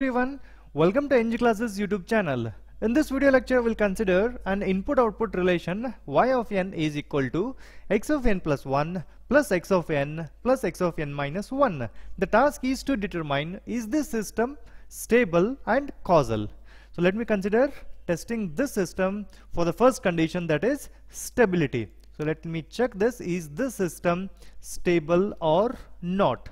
everyone, welcome to EnggClasses YouTube channel. In this video lecture, we'll consider an input-output relation y of n is equal to x of n plus 1 plus x of n plus x of n minus 1. The task is to determine is this system stable and causal. So let me consider testing this system for the first condition that is stability. So let me check this is this system stable or not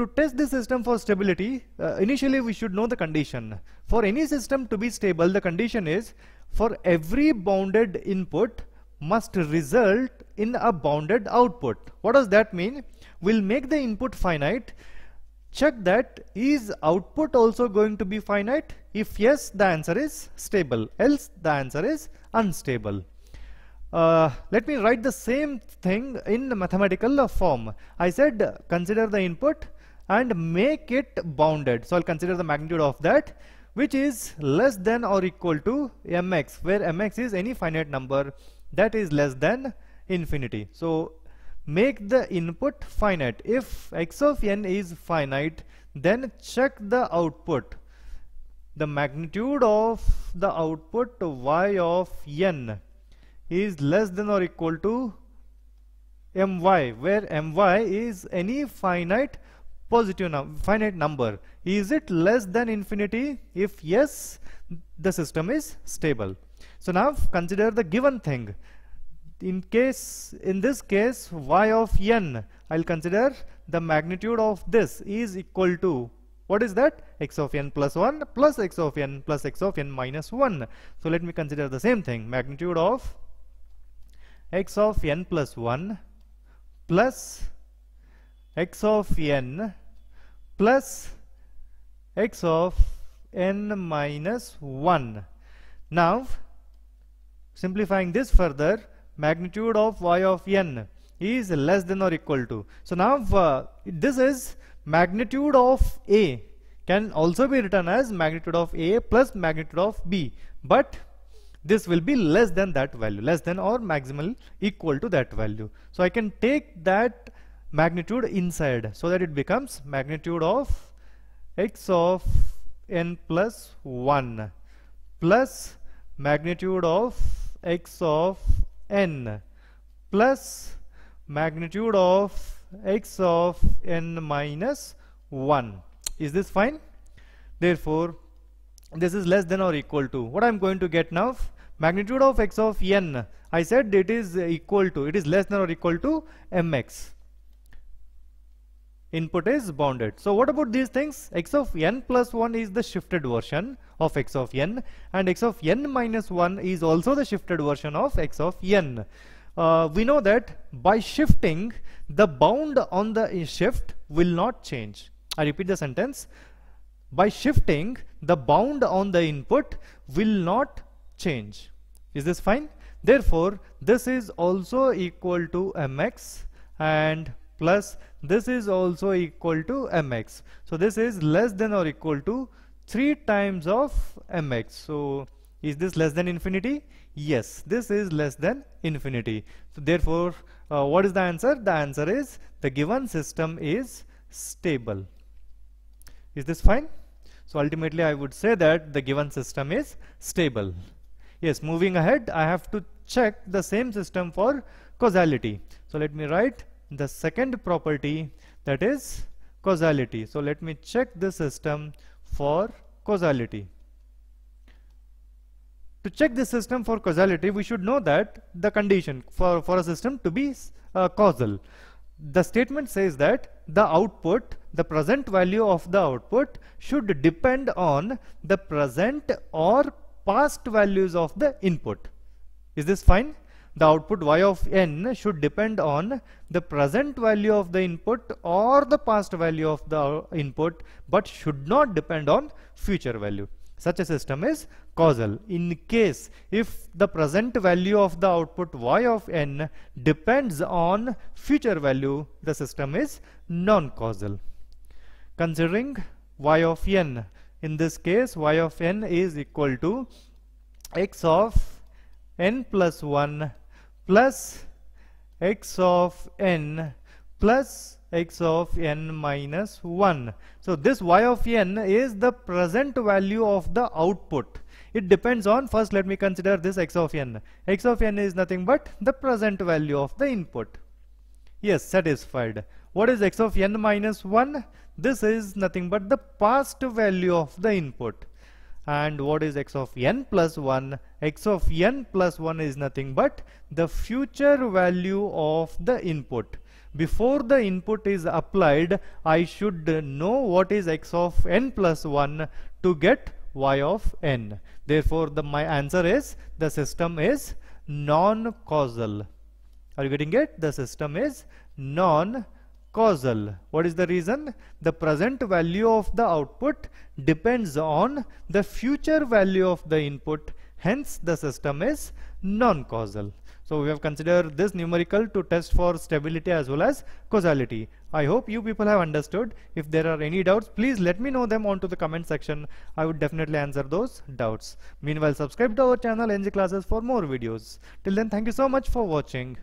to test the system for stability, uh, initially we should know the condition. For any system to be stable, the condition is for every bounded input must result in a bounded output. What does that mean? We'll make the input finite. Check that is output also going to be finite? If yes, the answer is stable. Else, the answer is unstable. Uh, let me write the same thing in the mathematical form. I said consider the input and make it bounded. So I'll consider the magnitude of that which is less than or equal to mx where mx is any finite number that is less than infinity. So make the input finite. If x of n is finite then check the output. The magnitude of the output y of n is less than or equal to my where my is any finite positive num finite number. Is it less than infinity? If yes the system is stable. So now consider the given thing. In case in this case y of n I'll consider the magnitude of this is equal to what is that? X of n plus 1 plus x of n plus x of n minus 1 so let me consider the same thing magnitude of x of n plus 1 plus x of n plus x of n minus 1. Now, simplifying this further, magnitude of y of n is less than or equal to. So now, uh, this is magnitude of a can also be written as magnitude of a plus magnitude of b. But this will be less than that value, less than or maximal equal to that value. So I can take that magnitude inside so that it becomes magnitude of x of n plus 1 plus magnitude of x of n plus magnitude of x of n minus 1 is this fine? Therefore this is less than or equal to. What I'm going to get now magnitude of x of n. I said it is equal to it is less than or equal to mx input is bounded. So what about these things? x of n plus 1 is the shifted version of x of n and x of n minus 1 is also the shifted version of x of n. Uh, we know that by shifting the bound on the shift will not change. I repeat the sentence. By shifting the bound on the input will not change. Is this fine? Therefore, this is also equal to mx and plus this is also equal to mx. So this is less than or equal to 3 times of mx. So is this less than infinity? Yes, this is less than infinity. So therefore, uh, what is the answer? The answer is the given system is stable. Is this fine? So ultimately I would say that the given system is stable. Yes, moving ahead, I have to check the same system for causality. So let me write the second property that is causality. So let me check the system for causality. To check the system for causality, we should know that the condition for, for a system to be uh, causal. The statement says that the output, the present value of the output should depend on the present or past values of the input. Is this fine? The output y of n should depend on the present value of the input or the past value of the input but should not depend on future value. Such a system is causal. In case if the present value of the output y of n depends on future value, the system is non-causal. Considering y of n, in this case y of n is equal to x of n plus 1 plus x of n plus x of n minus 1. So this y of n is the present value of the output. It depends on, first let me consider this x of n. x of n is nothing but the present value of the input. Yes, satisfied. What is x of n minus 1? This is nothing but the past value of the input. And what is x of n plus 1? x of n plus 1 is nothing but the future value of the input. Before the input is applied I should know what is x of n plus 1 to get y of n. Therefore the my answer is the system is non-causal. Are you getting it? The system is non-causal what is the reason the present value of the output depends on the future value of the input hence the system is non-causal so we have considered this numerical to test for stability as well as causality. I hope you people have understood. If there are any doubts, please let me know them onto the comment section. I would definitely answer those doubts. Meanwhile, subscribe to our channel EnggClasses for more videos. Till then, thank you so much for watching.